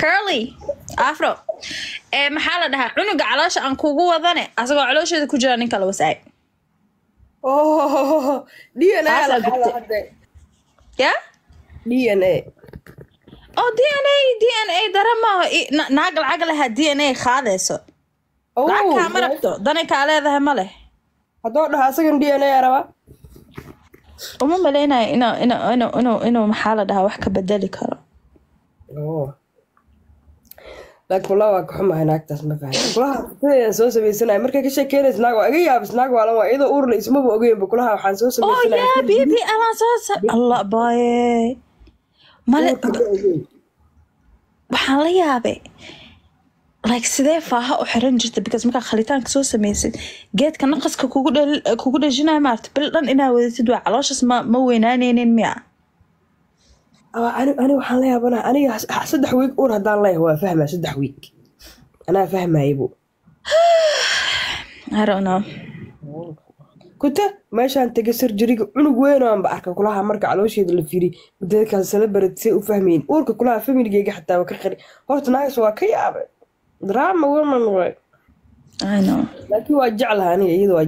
curly afro. Ee maxaa la dhahaa? Cunuga caloosha aan kugu wadane asagoo caloosheeda ku jira ninka la wasaay oh hadde ya? D n a. Oo d n a d n a dara maaho naag lacag lahaa d n a qaadayso. Lacag kaama rabto? Kaa leedahay ma leh. Haddoo dhaha asagan d n a raba uma maleynayo inuu maxaa la dhahaa wax ka bedeli karo. Oh. Laakiin wallah waa ka xumahay naagtaas ma fahan kulaha sideedan soo sameysanaya markay ka sheekeynaysa naag waa iga yaabis naag waa iyadoo uurla ismaba ogeynba kulaha waxaan soo sameysanaya yeah baby alaan soo sa allah baaye male waxaan la yaabay like sidee faaha u xiran jirta because markaa khalitaanka soo samaysid geedka naqaska kugu dhajinaya maarata bil dhan inaa wadatid waa calooshaas ma ma weynaaneynin miya ani waxaan la yaabanaha aniga saddex wiig uur haddaan leeyahay waa fahmaa saddex wiig anaa know. Kuta meeshaan tegay sarjariga cunug weyn oo aanba arka kulaha marka caloosheeda la fiiriy dadkaas celebrate say u fahmayin uurka kulaha familigeyga xataa waa ka qari. Horta naagas waa ka yaabay drama woman way laakiin waa jeclaha aniga iyada waa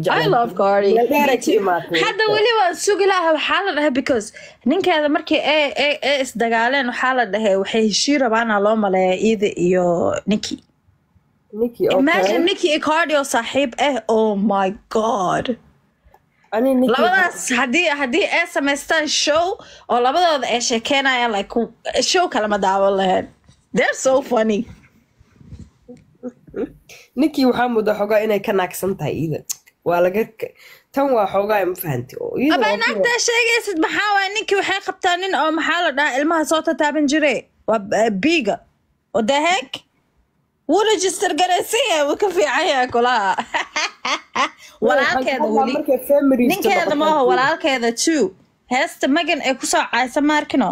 weli waan sugi lahaa waxaa la dhahay because ninkeeda markii ee ee ee isdagaaleen waxaa la dhahay waxay heshii rabaana loo maleeya ida iyo Nikki, imagine okay. Nicki iyo Cardi oo saaxiib ah oh my god. Labadaas haddii haddii ay samaystaan show oo labadooda ay sheekeynayaan like show kalama daawan lahayn. They're so funny Nikki waxaa mudaa xoogaa inay ka naagsan tahay iyada waa laga tan waa xoogaa ma fahanti. Oo iyada aba waa kuwa- naagtaa sheegaysid maxaa waay? Ninkii waxay qabtaa nin oo maxaa la dhahaa? Ilmaha soo tataaban jire. Waa b- biiga. Heck? Wuu register garaysan yahay wuu ka fiican yahay kulaha walaalkeeda weli. ninkeeda maaho walaalkeeda too. Heesta magan ay ku soo caaysa maarkino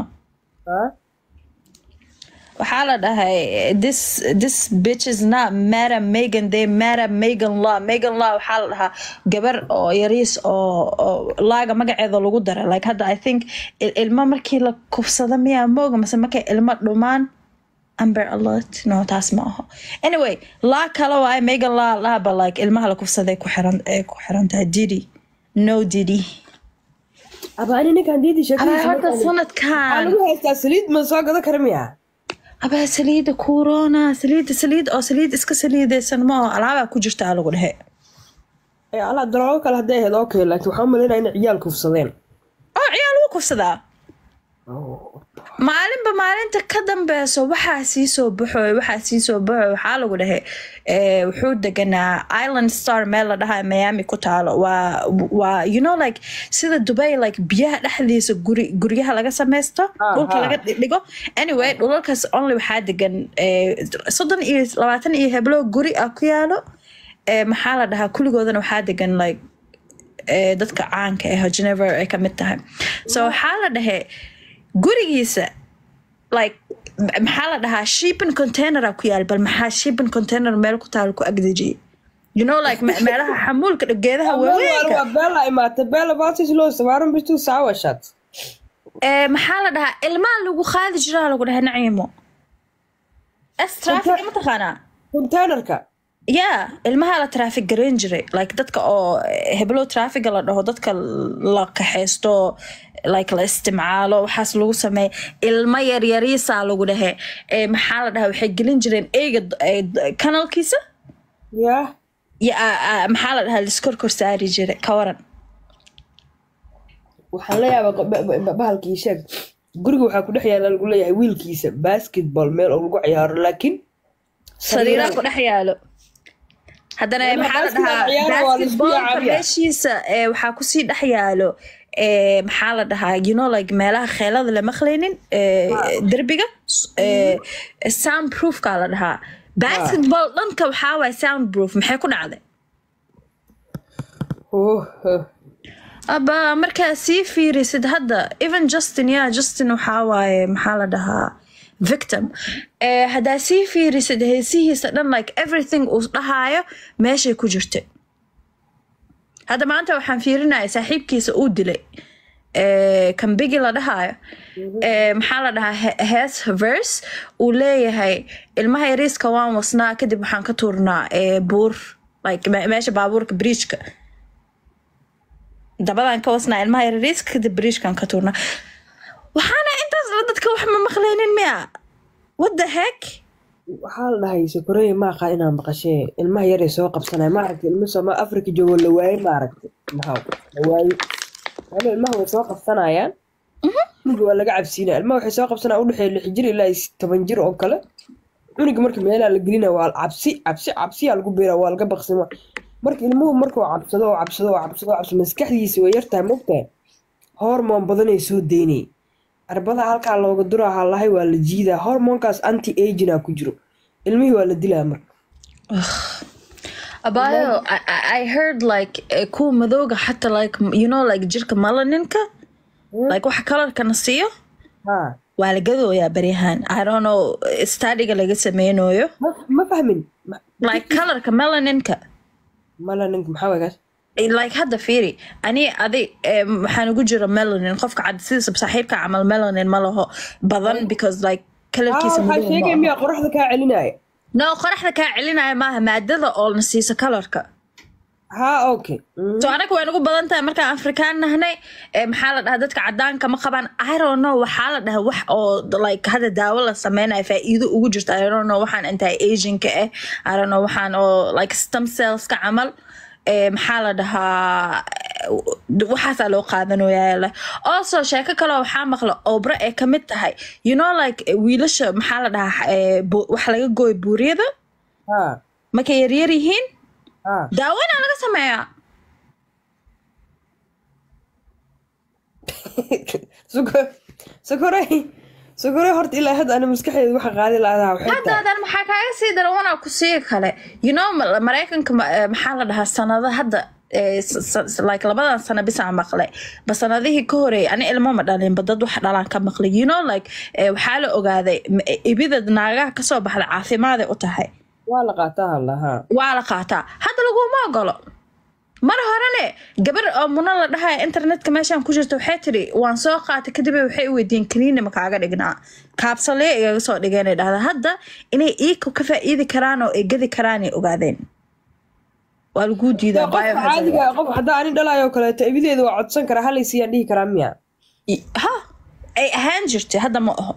waxaa la dhahay this this bitch is not mara megan they mara megan law. Megan law waxaa la dhahaa gabar oo yariis oo laaga magaceeda lagu daray. Like hadda i think il- ilmo markii la kufsado miyaa mooga mase markay ilmo dhumaan amber alert. No taas ma aho anyway laa kale waaye megan law laha ba like ilmaha la kufsaday ku xiran ay ku xiran tahay didi no didi aba ani ninkaan diidi abaa sheekadiisa horta waxaa sanadkan lagu haystaa saliid ma soo gada kara miya abaa saliida kuurona saliida saliid oo saliid iska saliidaysan ma oo alaabaa ku jirta lagu dhehe ee ala daroogo kale hadday ahayd okay laakiin waxaan u malaynaya inay ciyaal kufsadeen oo ciyaal wuu kufsadaa maalinba maalinta ka dambeyso waxaa sii soo baxoy waxaa sii soo baxoy waxaa lagu dhahay wuxuu deganaa island star meel la dhahaa miami ku taalo. Waa waa you know like sida dubai like biyaha dhexdiisa guri guryaha laga sameysto dhulka laga dhigo. Anyway dhulalkaas only waxaa degan soddon iyo labaatan iyo heblo guri ah ku yaalo. Maxaa la dhahaa? Kulligoodana waxaa degan like dadka caanka ah oo Geneva ay ka mid tahay. So waxaa la dhahay gurigiisa like maxaa la dhahaa shipping containera ku yaal bal maxaa shipping container meel ku taal ku agdejiyay you know like me- meelaha xamuulka geedaha waaweynka ee maxaa la dhahaa ilmaha lagu qaadi jiraa lagu dhahay naciimo. S traffic ma taqaanaa? containerka. Ya ilmaha la traffic garayn jiray. Like dadka oo heblo traffiga la dhaho dadka la kaxaysto like la isticmaalo waxaas lagu sameeya ilmo yaryariisaa lagu dhahe ee maxaa la dhaha waxay gelin jireen eyga kanalkiisa? Ya iyo a- a- maxaa la dhahaa liskorkor saari jiray ka waran. Waxaan la yaabaa ba- ba- ba- bahalkii sheeg guriga waxaa ku dhex yaalla lagu leeyahay wiilkiisa basketball meel oo lagu ciyaaro laakiin sariiraa ku dhex yaalo. Haddana Walahi, maxaa la dhahaa? basketballka meeshiisa ee, waxaa ku sii dhex yaalo maxaa la dhahaa? You know like meelaha kheelada la maqlaynin ee, derbiga? Ee, sound proofka la dhahaa. Basketball dhanka waxaa waay sound proof maxay ku dhacday? Aba markaa sii fiirisid hadda. Even justin ya justin waxaa waaye maxaa la dhahaa? Victim. Eh, haddaa sii fiirisid heesihiisa dhan like everything uu dhahaayo meeshay ku jirta hadda maanta waxaan fiirinaya saaxiibkiisa uu dilay. Kambigi la dhahayo eh, maxaa la dhahaa he- hees verse? Uu leeyahay ilmaha yariiska waan wasnaa kadib waxaan ka tuurnaa buur meesha baabuurka bridgeka. Dabadaan ka wasnaa ilmaha yariiska kadib bridgekan ka tuurnaa. Waxaana intaas dadka wax ma maqleynin miya? What the heck waxaa la dhahay sokorey maaqa inaa maqashee ilmaha yaray soo qabsanaya maaragtay ilmo sooma afrika joogo la waaye maaragtay maxaa la waaye. Wali ilmaha way soo qabsanayaan cunuga waa laga cabsiinaya ilmaha waxay soo qabsanaya udhexeeya lix jir ilaa toban jir oo kale. Cunuga marka meelaa la gelinaya waa cabsi cabsi cabsiyaa lagu beera waa laga baqsima marka ilmuhu markuu cabsado oo cabsado oo cabsado oo cabsado maskaxdiisa way yartahay mogtahay hormoon badanay soo daynay arbada halkaa looga duraa halahay waa la jiidaa. Hormoonkaas anti agina ku jiro. Ilmihii waa la dilaa marka Abayo, I, heard like eh, kuwa madowga xataa like you know like jirka melaninka? Like waxa kalarka na siiyo? Waa la gadooyaa baryahan I don't know studiga laga sameynayo ma fahmin. Like kalarka melaninka. Mala ninka maxaa waay kaas like hadda fiiri. Ani adi eh, waxaan ugu jira melanin. Qofka cad sidiisa saaxiibka camal melanin ma laho badan because like kalarkiisa aha. miyaa qoraxda kaa celinaya no qoraxda kaa celinaya maaha maadada oo na siisa kalarka ha okay Mm. so anaga way nagu badan tahay markaan afrikaan nahnay. Ee maxaa la dhahaa dadka cadaanka ma qabaan. I don't know waxaa la dhahaa wax oo like hadda daawo la sameynayo faa'iido ugu jirto i don't know waxaan anti asianka ah i don't know waxaan oo like stem camal maxaa la dhahaa waxaasaa loo qaadanayaa also sheeko kaleo waxaa maqla obra ee ka mid tahay. You know like wiilasha maxaa la dhahaa bu- wax laga gooy buuriyada? Ha markay yaryar yihiin? Ha daawona laga sameeyaa. Soko- sokorey sokorey horta ilaa hadda ani maskaxdeeda waxa qaadi haddaadan maxaa kaaga sii dara wanaa ku sii kale. You know ma- maraykanka ma- eh, maxaa la dhahaa sanado hadda eh, like labadan sano bisaa maqlay ba sanadihii ka horeeyay ani ilmo ma dhalinba dad wax dhalaan ka maqlay you know like eh, waxaa la ogaaday ibida naagaha ka soo baxda caafimaaday u tahay. Waa la qaataa hala ha waa la qaataa. Hadda laguma ogolo mar horene gabar oo muna la dhahaya internetka meeshaan ku jirta waxay tiri waan soo qaatay kadib waxay weydiin kaniini ma kaaga dhignaa. Kaabsalee igaga soo dhigeen dhahda hadda inay iika ka faa'iidi karaan oo ay gadi karaan ay ogaadeen. Waa laguu diidaa caadiga qof haddaa ani dhalaayoo kaleeto ibideeda waa codsan karaa halaysiyaan dhihi karaa miya. Ha? Ay ahaan jirtay hadda ma aho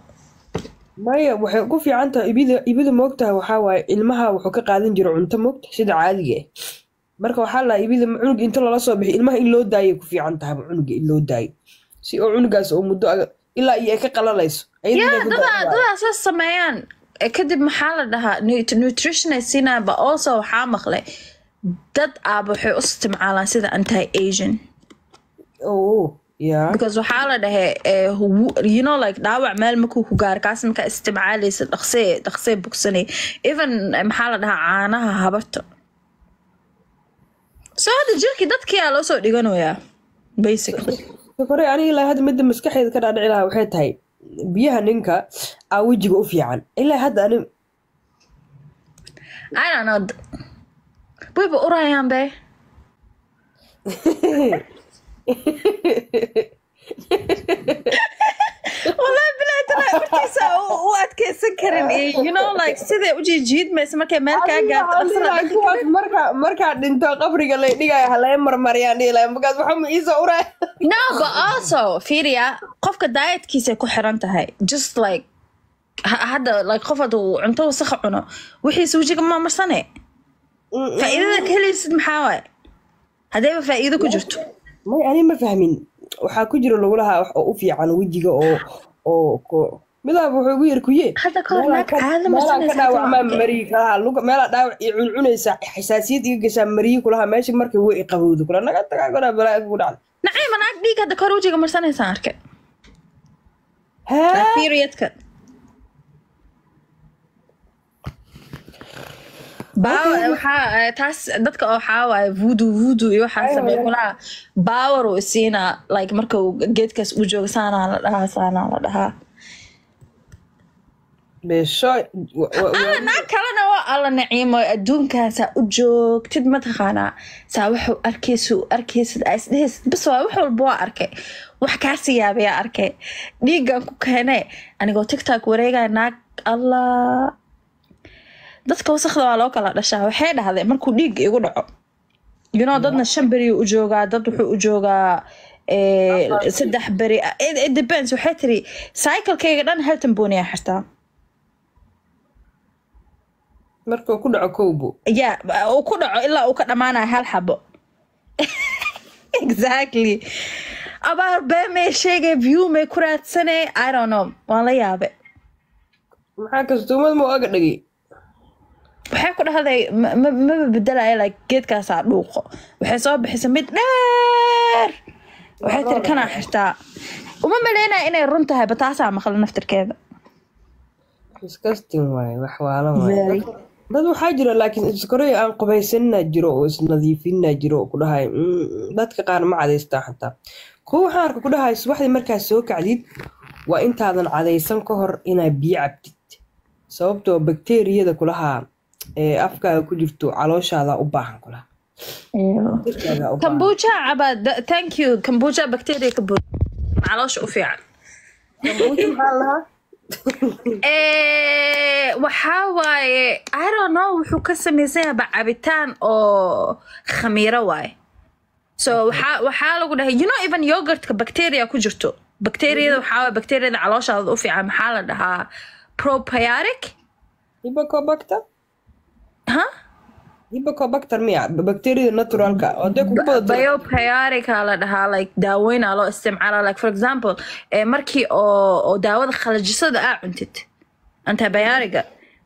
maya waxay ku fiican tahay ibida ibida moogtahay waxaa waaye ilmaha wuxuu ka qaadan jiro cunto moogta sida caadiga marka waxaa la ibida cunug inta lala soo bixi ilmaha in loo daayay ku fiican tahay cunuga in loo daayo. Si oo cunugaas oo muddo ilaa iyo ay ka qalalayso Ayada ya inay ku dadaa daayaan. dadaa saas sameeyaan. Eh, kadib maxaa la dhahaa nut- nutrition ay siinayaan ba also waxaa maqlay dad aaba waxay u isticmaalaan sida anti asian because waxaa la dhahay hu- you know like dhaawac meel markuu ku gaaro kaas markaa isticmaalaysa dhaqsee dhaqsee bogsanay even eh, maxaa la dhahaa caanaha habarta soo hadda jirkii dadkii aa loo soo dhiganayaa basically kore aniga ilaa hadda midda maskaxeeda ka dhaadhici lahaa waxay tahay biyaha ninka aa wejiga u fiican ilaa hadda ani know. wayba urayaan be talaa markiisa u- karin markay meel kaa gaarto dhinto qabriga lay dhigaya halee marmariyaan dhihi lahaa markaas waxaa ma iisoo uraya No, but also, Firia, qofka dietkiisa ku xiran tahay. Just like hadda like qof haduu cunto wasakh cuno wixiisa wajiga ma marsane. Faa'iidada ka helaysid maxaa waaye haddayba faa'iido ku jirto may ani ma fahmin waxaa ku jira lagulahaa wax oo u fiican wejiga oo oo ko midaaba wuxuu igu yar kuye dhaawacmaa mariyi kalaha meelaa dhaawac iyo cuncunaysa xasaasiyad iga gashaa mariyi kulaha meesha markay way qabowda kula naga tagaa godaa balaa kugu dhacda naciima naag dhiig hadda ka hor wajiga marsanaysaan arkay periodka taas dadka oo waxaa waaye voodoo voodoo iyo waxaa sameey kulaha baawar uu isiinaa like marka uu geedkaas u joogo saanaa la dhahaa saanaa la dhahaa naa kalena waa alla naciimo adduunkaasaa u joogtid mataqaanaa saa wuxuu arkaysa u arkaysid aa isdhehaysid bas waa wax walba waa arkay wax kaasi yaabayaa arkay dhiiggan ku keenee anigoo tiktok wareegaya naag allah dadka wasakda waa loo kala dhashaa waxay dhahday markuu dhiigga igu dhaco. You know dadna shan beri u joogaa dad wuxuu u joogaa eh, saddex beri. Depends waxay tiri cyclekayga dhan haltan booniyaa xirtaa. Marka uu ku dhaco kowbo ya uu ku dhaco ilaa uu ka dhamaanayo hal xabo. Exactly. Abaar bee may sheegay view may ku raadsanay? I don't know. Waan la yaabe maxaa kastuumad ma aga dhagay waxay ku dhahday ma- ma- maba bedelaya like geedkaasaa dhuuqo. Waxay soo bixisay mid dheer. Waxay tiri kanaa xirtaa uma maleynaya inay run tahay ba taasaa maqla naftirkeeda. Disgusting waaye wax waalan waaye Very. dad waxaa jira laakiin iskorey aan qubaysanina jiro oo isnadiifinina jiro oo ku dhahay "Mm, dadka qaar ma cadaystaa xataa. Kuwa waxaan arka ku dhahay subaxdii markaad soo kacdid waa intaadan cadaysan ka hor inaad biyo cabtid. Sababtoo bakteeriyada kulahaa afkaaga ku jirto calooshaada u baahan baahan. Kambuja cabaa thank you. Kambuja bacteria ka buuxa caloosha u fiican. Eh, waxaa waaye i don't know wuxuu ka samaysan yahay ba cabitaan oo khamiiro waaye. So waxaa waxaa lagu dhahay you know even yogurtka bacteria ku jirto. Bacteriyada waxaa waaye bacteriyada calooshaada u fiican maxaa la dhahaa? Probiotic? Helicobacter bakteeriyada naturalka aa la dhahaa like daaweyn aa loo isticmaala like for example eh, markii oo daawada khalajisada aa cuntid antibiotiga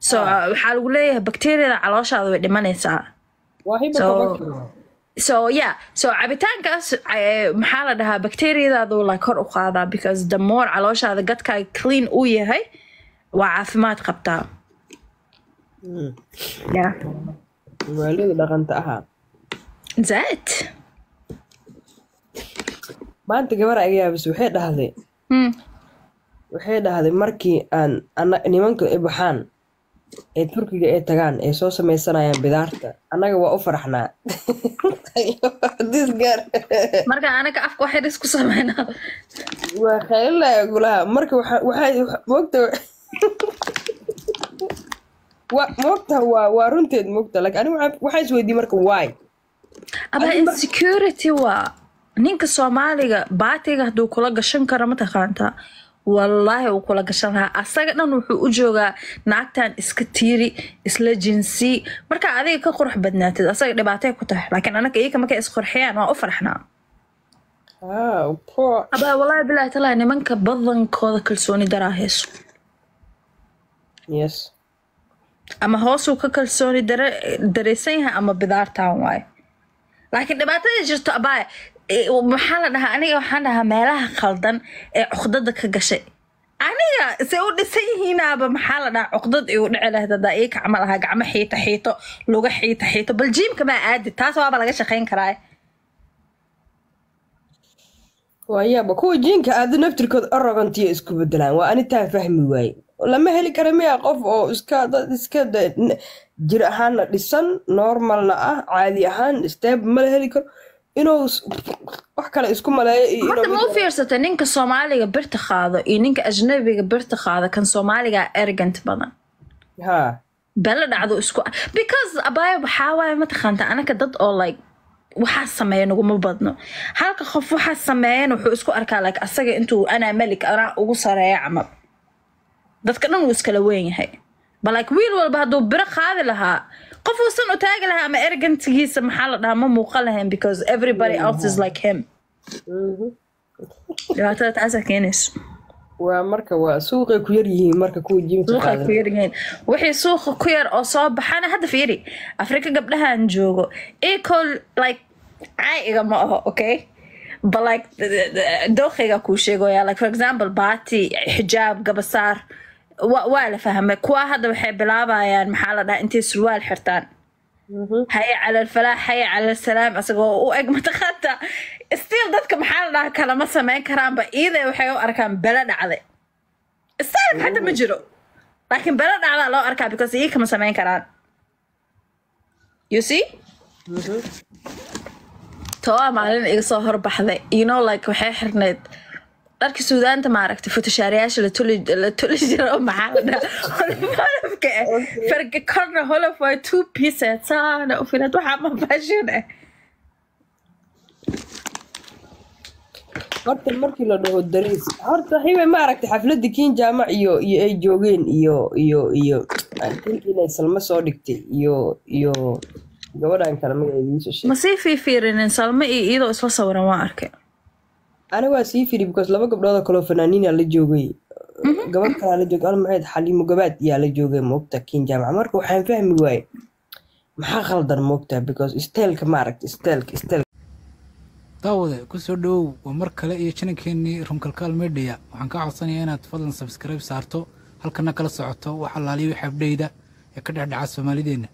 so waxaa lagu leeyahay bacteriyada calooshaada way dhimanaysaa. So yeah. So cabitaankaas eh, maxaa la dhahaa bacteriyadaadu la kor u qaadaa because the more calooshaada gadkaaga clean uu yahay waa caafimaad qabtaa yeah waalida dhaqanta ahaa that maanta gabar aga yaabis waxay dhahday hmm. waxay dhahday markii aan ana nimanka ay baxaan ee turkiga ay tagaan ay soo sameysanayaan bidaarta annaga waa u faraxnaa This girl. marka anaga afka waxay dhis ku sameynaa waa khaylilaya gulaha marka waxa- waxay moogta wa moogta waa runteed moogta like aniga waxaa- isweydiiyey marka why? Aba insecurity waa ninka soomaaliga baatiga hadduu kula gashan karo mataqaantaa wallaahi uu kula gashan lahaa. Asaga dhan wuxuu u joogaa naagtan iska tiiri isla jinsi. Marka adiga ka qurux badnaatid asaga dhibaatay ku tahay. Laakiin anaga iyaga markay isqurxiyaan waa u farxnaa abaa wallaahi bilaahi talaa nimanka badankooda kalsooni daraa yes ama hoosuu ka kalsooni dare- dareysan yahay ama bidaartaan waaye laakiin dhibaatada jirto abaa e, maxaa la dhahaa? Aniga waxaan dhahaa meelaha khaldan ee cuqdada ka gashay. Aniga se u dhisan yihiinaaba maxaa la dhahaa? Cuqdad igu dhici lahayd hadaa ii kacma lahaa gacmo xiita xiito luga xiita xiito bal jiimka maa aadi taas waaba laga shaqayn karaa waayaaba kuwa jiinka aada naftirkood arrogantiyo isku bedelaan waa anitaan fahmi waaye lama heli kara miya qof oo iska dad iska jir ahaanna dhisan normalna ah caadi ahaan steeb mala heli karo. Inuu wax kale isku maleeyo horta inuu ma u fiirsata ninka soomaaliga birta qaado iyo ninka ajnabiga birta qaado kan soomaaliga ergant badan? Ha. Bella dhacdo isku because abaayo waxaa waaye mataqaanta anaka dad oo like waxaa sameeya naguma badno. Halka qof waxaa sameeyan wuxuu isku arkaa like asaga intuu anaa melik anaa ugu sareeya camal dadka dhan wuu iskala weyn yahay. Ba like wiil walba hadduu biro qaadi lahaa qof uusan u taagi lahaa ama ergantigiisa maxaa la dhahaa ma muuqan lahayn because everybody else is like him. Dhibaatada taasaa keenayso. Waa marka waa suuqay ku yar yihiin marka kuwa jiimka suuqay ku yar yihiin. Wixii suuqa ku yar oo soo baxana hadda fiiri afrika gabdhahan joogo equal like caa'iga ma aho okay? But like dooqayga kuu sheegaya like for example baati xijaab gabasaar waa la fahmay. Kuwa hadda waxay bilaabayaan maxaa la dhahaa intay surwaal xirtaan. Haya cala alfalaax haya cala alsalaam asagoo u eg mataqaanta still dadka maxaa la dhahaa kalama samayn karaanba iiday waxay u arkaan bela dhacday. Style hadda ma jiro. Laakiin belo dhacdaa loo arkaa because ii kama samayn karaan. You see? Toa maalin iga soo horbaxday. You know like waxay xirneyd dharka suudaanta maaragtay futashaariyaasha la tuli la tuli jira oo maxaa la dhaha holofka ah farga korna holof waa two pieces saana u filad waxaa ma fashion ah horta markii la dhaho darees horta xibe ma aragtay xafladda kiin jaamac iyo iyo ay joogeen iyo iyo iyo inay salmo soo dhigtay iyo iyo gabadhan kale magaceeda iisoo sheeg ma sii fiifiirinin salmo iyo iyadoo isla sawiran waan arkay ani waa sii firi because laba gabdhood oo kaloo fanaaniina la joogay. Gabadh kalaa la joogay almaceed xaliimo gabaad yaa la joogay moogta kiin jaamac. Marka waxaan fahmi waaye maxaa khaldan moogta because steelka ma aragtay steelka steelka daawade ku soo dhowow waa mar kale iyo janankeenii runkalkaal meedhaya waxaan kaa codsanayaa inaad fadlan sabskribe saarto halkana kala socoto wax allaaliya wix abdheyda ee ka dhexdhaca soomaalideenna